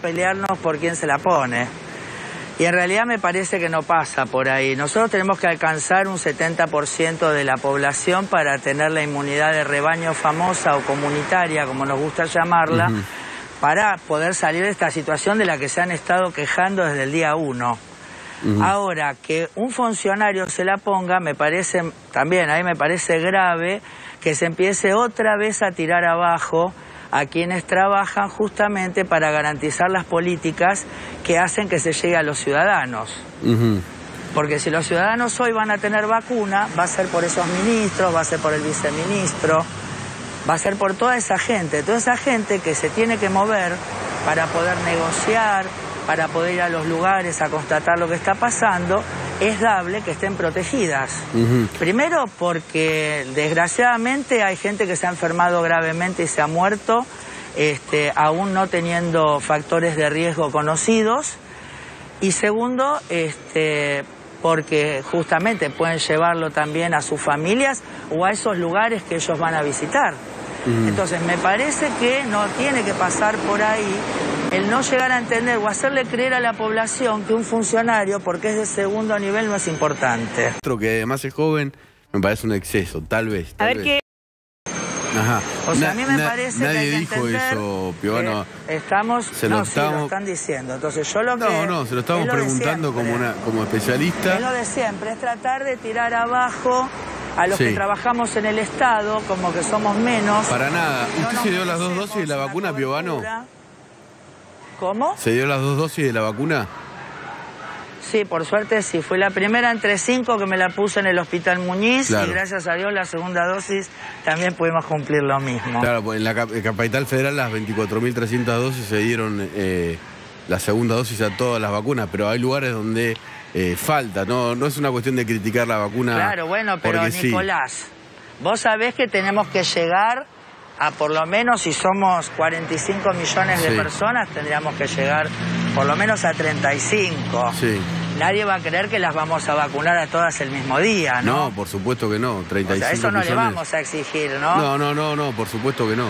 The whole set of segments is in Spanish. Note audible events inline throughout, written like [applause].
pelearnos por quién se la pone. Y en realidad me parece que no pasa por ahí. Nosotros tenemos que alcanzar un 70% de la población para tener la inmunidad de rebaño famosa o comunitaria, como nos gusta llamarla, para poder salir de esta situación de la que se han estado quejando desde el día uno. Ahora, que un funcionario se la ponga, me parece, también ahí me parece grave que se empiece otra vez a tirar abajo a quienes trabajan justamente para garantizar las políticas que hacen que se llegue a los ciudadanos. Porque si los ciudadanos hoy van a tener vacuna, va a ser por esos ministros, va a ser por el viceministro, va a ser por toda esa gente, toda esa gente que se tiene que mover para poder negociar, para poder ir a los lugares a constatar lo que está pasando, es dable que estén protegidas. Primero porque desgraciadamente hay gente que se ha enfermado gravemente y se ha muerto, este, aún no teniendo factores de riesgo conocidos. Y segundo, este, porque justamente pueden llevarlo también a sus familias o a esos lugares que ellos van a visitar. Entonces me parece que no tiene que pasar por ahí el no llegar a entender o hacerle creer a la población que un funcionario, porque es de segundo nivel, no es importante. Otro que además es joven, me parece un exceso, tal vez. a ver qué... Ajá. O sea, a mí me parece nadie que hay que dijo entender eso, Piovano. Estamos, Se no, lo sí, estamos- lo están diciendo. Entonces yo lo que No, no, se lo estamos es lo preguntando como, una, como especialista. Es lo de siempre, es tratar de tirar abajo a los Sí. que trabajamos en el Estado, como que somos menos. Para nada. No ¿Usted nos se dio las dos dosis de la una vacuna, Piovano? ¿Cómo? ¿Se dio las dos dosis de la vacuna? Sí, por suerte sí. Fue la primera entre cinco que me la puse en el Hospital Muñiz Claro. y gracias a Dios la segunda dosis también pudimos cumplir lo mismo. Claro, pues en la Capital Federal las 24.300 dosis se dieron eh, la segunda dosis a todas las vacunas, pero hay lugares donde eh, falta, no, no es una cuestión de criticar la vacuna. Claro, bueno, pero sí. Nicolás, vos sabés que tenemos que llegar a por lo menos, si somos 45 millones de Sí. personas, tendríamos que llegar por lo menos a 35. Sí. Nadie va a creer que las vamos a vacunar a todas el mismo día, ¿no? No, por supuesto que no, 35 o sea, eso no le vamos a exigir, ¿no? No, no, no, no, por supuesto que no.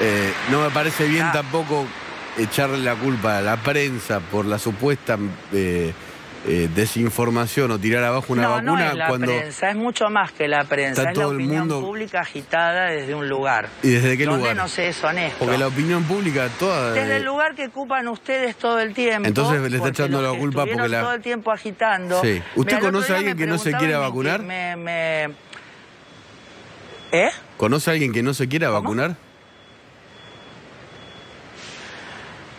Eh, no me parece bien Ah. tampoco echarle la culpa a la prensa por la supuesta eh, eh, desinformación o tirar abajo una no, vacuna no es la cuando... prensa, es mucho más que la prensa, Está es la todo el opinión mundo- pública agitada desde un lugar. ¿Y desde qué donde lugar? no se es honesto. Porque la opinión pública toda... Desde eh, el lugar que ocupan ustedes todo el tiempo. Entonces le está echando la culpa porque la- todo el tiempo agitando. Sí. ¿Usted Mira, el conoce a alguien que no se quiera vacunar? Me, me- ¿Eh? ¿Conoce a alguien que no se quiera vacunar?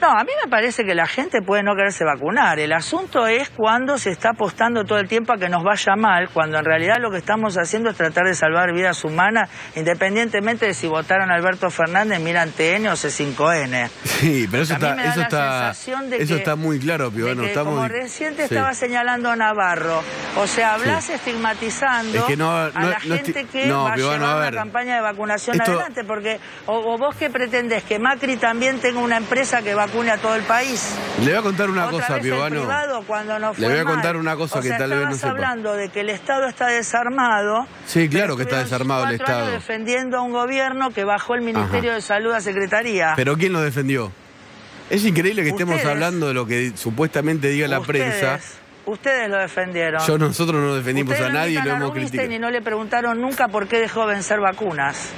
No, a mí me parece que la gente puede no quererse vacunar. El asunto es cuando se está apostando todo el tiempo a que nos vaya mal, cuando en realidad lo que estamos haciendo es tratar de salvar vidas humanas, independientemente de si votaron a Alberto Fernández, miran TN o C5N. Sí, pero eso está, eso está, eso que- está muy claro, Piovano. que, Estamos como recién te Sí. estaba señalando Navarro, o sea, hablas estigmatizando Es que no- a la no gente que no, va a llevar a una campaña de vacunación Esto- adelante, porque o, o vos qué pretendés, que Macri también tenga una empresa que vacune a todo el país. Le voy a contar una Otra cosa, Piovano. Le voy a contar una cosa O que sea, tal vez no sepa. hablando de que el Estado está desarmado. Sí, claro que está desarmado el cuatro años Estado. defendiendo a un gobierno que bajó el Ministerio de Salud a Secretaría. Pero ¿quién lo defendió? Es increíble que estemos Ustedes. hablando de lo que supuestamente diga la Ustedes- prensa. Ustedes lo defendieron. Yo nosotros no defendimos Ustedes a nadie y lo hemos criticado. y no le preguntaron nunca por qué dejó vencer vacunas.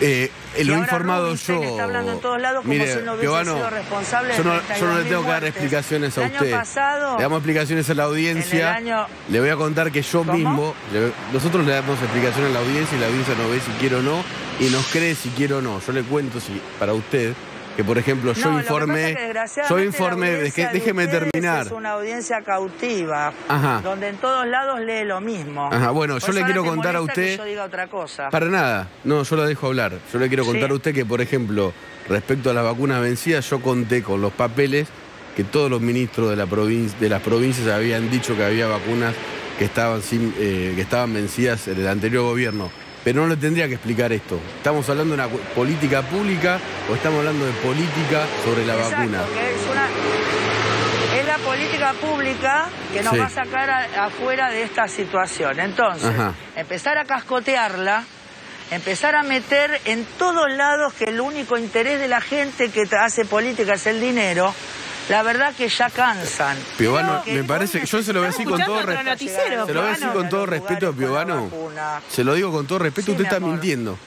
Eh, he ahora informado yo. está hablando en todos lados como Mire, si no hubiese Piovano, sido responsable de yo no, yo no 32.000 le tengo que dar explicaciones a El año usted. pasado, le damos explicaciones a la audiencia. el año- Le voy a contar que yo ¿Cómo? mismo, le- nosotros le damos explicaciones a la audiencia y la audiencia nos ve si quiere o no y nos cree si quiere o no. Yo le cuento si para usted que por ejemplo yo No, informé, es que, yo informé, la de que- audiencia de déjeme terminar. Es una audiencia cautiva, Ajá. donde en todos lados lee lo mismo. Ajá, bueno, Por yo le eso quiero contar a que usted- yo diga otra cosa. Para nada, no, yo la dejo hablar. Yo le quiero Sí. contar a usted que, por ejemplo, respecto a las vacunas vencidas, yo conté con los papeles que todos los ministros de, la provincia, de las provincias habían dicho que había vacunas que estaban, sin, eh, que estaban vencidas en el anterior gobierno. Pero no le tendría que explicar esto. ¿Estamos hablando de una política pública o estamos hablando de política sobre la Exacto, vacuna? que es, una, es la política pública que nos Sí. va a sacar a- afuera de esta situación. Entonces, Ajá. empezar a cascotearla, empezar a meter en todos lados que el único interés de la gente que hace política es el dinero, la verdad que ya cansan. Piovano, me parece yo se lo voy a decir con todo respeto. Se lo voy a decir con todo respeto Piovano. Se lo digo con todo respeto, usted está mintiendo.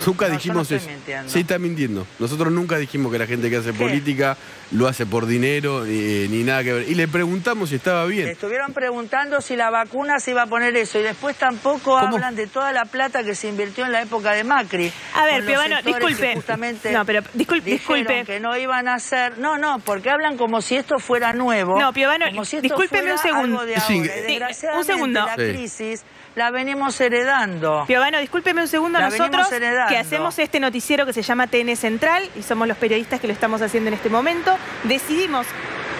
[laughs] Nunca No, yo dijimos no eso. mintiendo. Sí, está mintiendo. Nosotros nunca dijimos que la gente que hace ¿Qué? política lo hace por dinero ni, ni nada que ver. Y le preguntamos si estaba Le bien. estuvieron preguntando si la vacuna se iba a poner eso y después tampoco ¿Cómo? hablan de toda la plata que se invirtió en la época de Macri. A ver, sectores disculpe. justamente No, pero discul- dijeron disculpe. que no iban a hacer. No, no, porque hablan como si esto fuera nuevo. No, Piovano, si discúlpeme un segundo. algo de Sí, ahora. Y eh, desgraciadamente, un segundo. La Sí. La venimos heredando. Piovano, discúlpeme un segundo, La nosotros que hacemos este noticiero que se llama TN Central y somos los periodistas que lo estamos haciendo en este momento, decidimos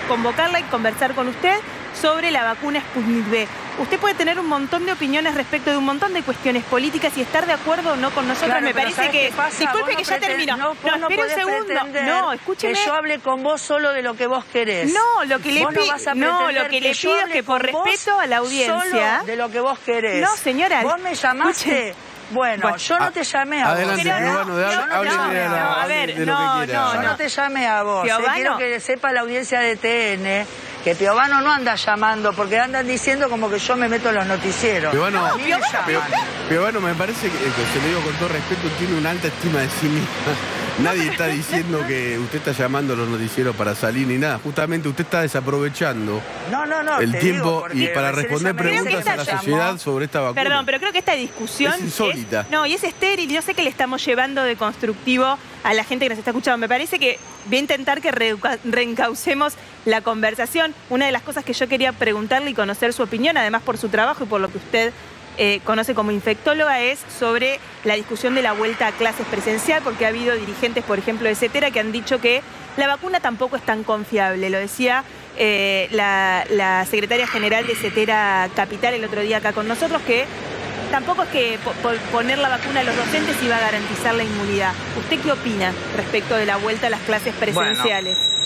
convocarla y conversar con usted sobre la vacuna Sputnik V. Usted puede tener un montón de opiniones respecto de un montón de cuestiones políticas y estar de acuerdo o no con nosotros. Claro, Me parece ¿sabes que... Disculpe que no ya terminó. No, No, no espere un segundo. No, escúcheme. Que yo hable con vos solo de lo que vos querés. No, lo que le Vos no pi- no, lo que le pido es que por respeto a la audiencia- Solo de lo que vos querés. No, señora, Vos me llamaste. escuche. Bueno, Bueno, yo no te llamé a adelante, vos. Yo no llamé de la- a vos. a hable ver, no, no, Yo no te llamé a vos. eh. Quiero que sepa la audiencia de TN que Piovano no anda llamando porque andan diciendo como que yo me meto en los noticieros. Piovano, Ni me llaman. Pio- Piovano, me parece que, que se lo digo con todo respeto, tiene una alta estima de sí misma. Nadie está diciendo que usted está llamando a los noticieros para salir ni nada. Justamente usted está desaprovechando No, no, no. el tiempo y para responder preguntas que a la llamó. sociedad sobre esta vacuna. Perdón, pero creo que esta discusión Es insólita. no, y es estéril, y no sé qué le estamos llevando de constructivo a la gente que nos está escuchando. Me parece que voy a intentar que reuca- reencaucemos la conversación. Una de las cosas que yo quería preguntarle y conocer su opinión, además por su trabajo y por lo que usted eh, conoce como infectóloga, es sobre la discusión de la vuelta a clases presencial, porque ha habido dirigentes, por ejemplo, de CETERA, que han dicho que la vacuna tampoco es tan confiable. Lo decía eh, la, la secretaria general de CETERA Capital el otro día acá con nosotros, que tampoco es que po- po- poner la vacuna a los docentes iba a garantizar la inmunidad. ¿Usted qué opina respecto de la vuelta a las clases presenciales? Bueno,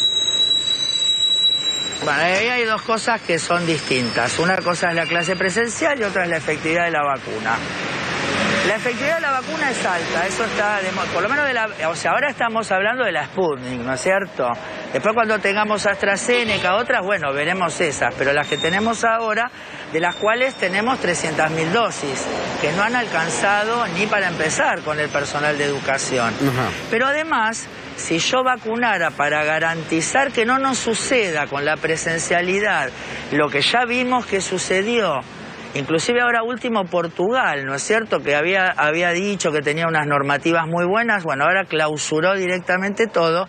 ahí hay dos cosas que son distintas. Una cosa es la clase presencial y otra es la efectividad de la vacuna. La efectividad de la vacuna es alta, eso está, demo- por lo menos de la, o sea, ahora estamos hablando de la Sputnik, ¿no es cierto? Después cuando tengamos AstraZeneca, otras, bueno, veremos esas, pero las que tenemos ahora, de las cuales tenemos 300.000 dosis, que no han alcanzado ni para empezar con el personal de educación. Pero además, si yo vacunara para garantizar que no nos suceda con la presencialidad lo que ya vimos que sucedió, inclusive ahora último Portugal, ¿no es cierto? Que había, había dicho que tenía unas normativas muy buenas, bueno, ahora clausuró directamente todo.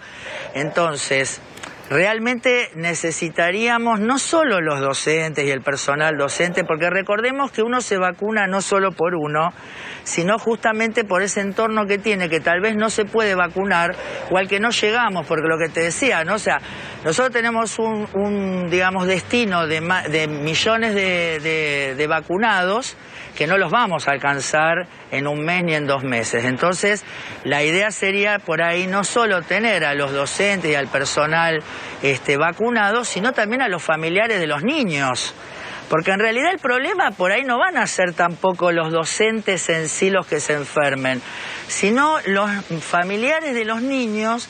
Entonces, realmente necesitaríamos no solo los docentes y el personal docente, porque recordemos que uno se vacuna no solo por uno, sino justamente por ese entorno que tiene, que tal vez no se puede vacunar o al que no llegamos, porque lo que te decía, ¿no? O sea, nosotros tenemos un, digamos, destino de, de millones de- de vacunados que no los vamos a alcanzar en un mes ni en dos meses. Entonces, la idea sería por ahí no solo tener a los docentes y al personal este, vacunados, sino también a los familiares de los niños. Porque en realidad el problema por ahí no van a ser tampoco los docentes en sí los que se enfermen, sino los familiares de los niños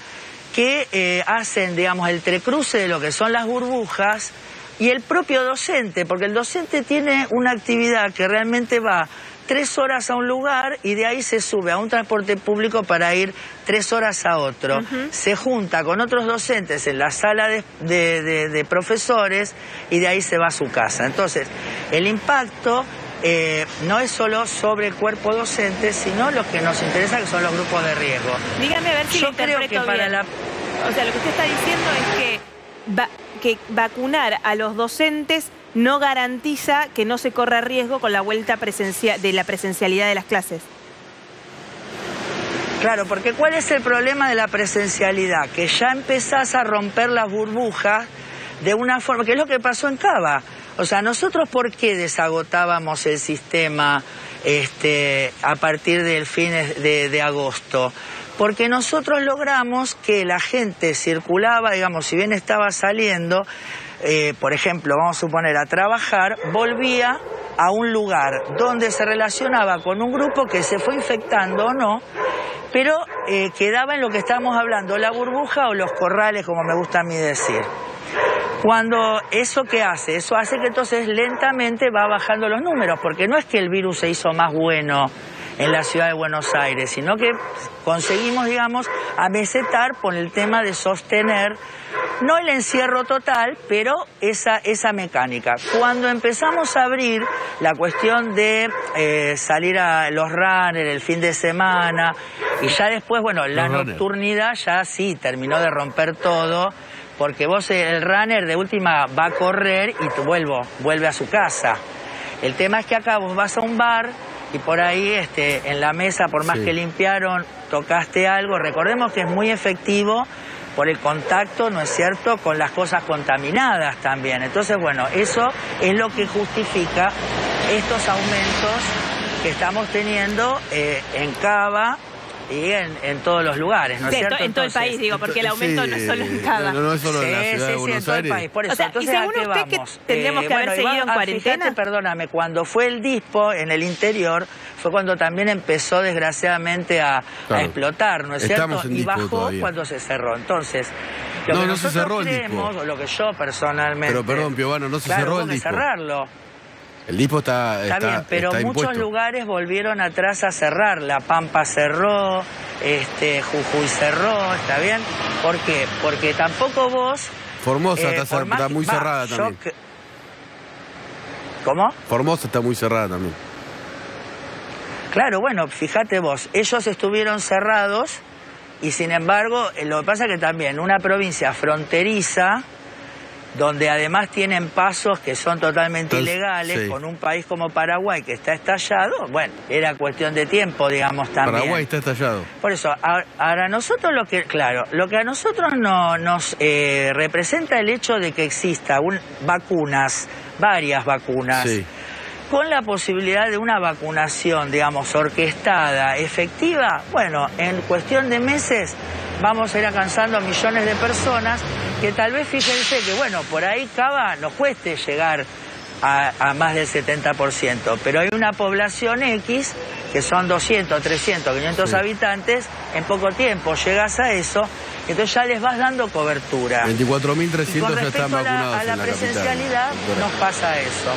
que eh, hacen, digamos, el trecruce de lo que son las burbujas y el propio docente, porque el docente tiene una actividad que realmente va tres horas a un lugar y de ahí se sube a un transporte público para ir tres horas a otro. Se junta con otros docentes en la sala de, de- de- de profesores y de ahí se va a su casa. Entonces, el impacto eh, no es solo sobre el cuerpo docente, sino los que nos interesa, que son los grupos de riesgo. Dígame a ver si Yo lo creo que para la O sea, lo que usted está diciendo es que, va- que vacunar a los docentes no garantiza que no se corra riesgo con la vuelta presencia- de la presencialidad de las clases. Claro, porque ¿cuál es el problema de la presencialidad? Que ya empezás a romper las burbujas de una forma, que es lo que pasó en Cava. O sea, nosotros por qué desagotábamos el sistema este, a partir del fin de, de agosto? Porque nosotros logramos que la gente circulaba, digamos, si bien estaba saliendo, eh, por ejemplo, vamos a suponer a trabajar, volvía a un lugar donde se relacionaba con un grupo que se fue infectando o no, pero eh, quedaba en lo que estamos hablando, la burbuja o los corrales, como me gusta a mí decir. Cuando eso que hace, eso hace que entonces lentamente va bajando los números, porque no es que el virus se hizo más bueno en la ciudad de Buenos Aires, sino que conseguimos, digamos, amesetar por el tema de sostener, no el encierro total, pero esa, esa mecánica. Cuando empezamos a abrir la cuestión de eh, salir a los runners el fin de semana, y ya después, bueno, la nocturnidad ya sí terminó de romper todo, porque vos el runner de última va a correr y tu vuelvo, vuelve a su casa. El tema es que acá vos vas a un bar, y por ahí este, en la mesa, por más que limpiaron, tocaste algo. Recordemos que es muy efectivo por el contacto, ¿no es cierto?, con las cosas contaminadas también. Entonces, bueno, eso es lo que justifica estos aumentos que estamos teniendo eh, en Cava y en, todos los lugares, ¿no es cierto? En todo el país, digo, porque el aumento no es solo en Cava. No, no es solo en la ciudad de Buenos en todo El país. Por eso, o sea, entonces, ¿y según usted vamos? que tendríamos que eh, haber seguido en cuarentena? perdóname, cuando fue el dispo en el interior, fue cuando también empezó desgraciadamente a, explotar, ¿no es cierto? Y bajó cuando se cerró. Entonces, lo que nosotros se cerró creemos, o lo que yo personalmente... Pero perdón, Piovano, no se cerró el dispo. cerrarlo. El dispo está, está, bien, pero muchos lugares volvieron atrás a cerrar. La Pampa cerró, este, Jujuy cerró, ¿está bien? ¿Por qué? Porque tampoco vos... Formosa eh, está, muy cerrada también. ¿Cómo? Formosa está muy cerrada también. Claro, bueno, fíjate vos, ellos estuvieron cerrados y sin embargo, eh, lo que pasa es que también una provincia fronteriza donde además tienen pasos que son totalmente ilegales, con un país como Paraguay que está estallado, bueno, era cuestión de tiempo, digamos, también. Paraguay está estallado. Por eso, ahora nosotros lo que, claro, lo que a nosotros no, nos eh, representa el hecho de que exista vacunas, varias vacunas, con la posibilidad de una vacunación, digamos, orquestada, efectiva, bueno, en cuestión de meses vamos a ir alcanzando a millones de personas que tal vez fíjense que, bueno, por ahí Cava nos cueste llegar a, más del 70%, pero hay una población X que son 200, 300, 500 habitantes, en poco tiempo llegas a eso, entonces ya les vas dando cobertura. 24.300 ya están vacunados. A la, a la presencialidad nos pasa eso.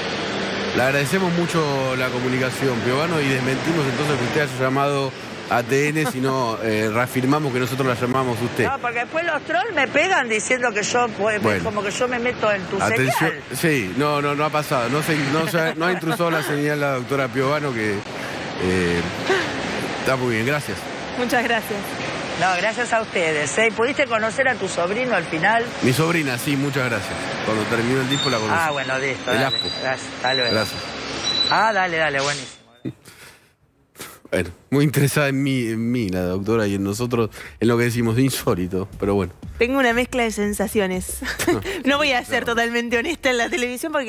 Le agradecemos mucho la comunicación, Piovano, y desmentimos entonces que usted haya llamado ATN, sino eh, reafirmamos que nosotros la llamamos usted. No, porque después los trolls me pegan diciendo que yo, pues, como que yo me meto en tu Atención, señal. Sí, no, no, no ha pasado. No, se, no, ha intrusado la señal la doctora Piovano, que eh, está muy bien. Gracias. Muchas gracias. No, gracias a ustedes. ¿eh? ¿Pudiste conocer a tu sobrino al final? Mi sobrina, sí, muchas gracias. Cuando terminó el disco la conocí. Ah, bueno, listo. El dale, Gracias. Dale, gracias. Ah, dale, dale, buenísimo. Bueno, muy interesada en mí, en mí, la doctora, y en nosotros, en lo que decimos insólito, pero bueno. Tengo una mezcla de sensaciones. [laughs] no voy a ser totalmente honesta en la televisión porque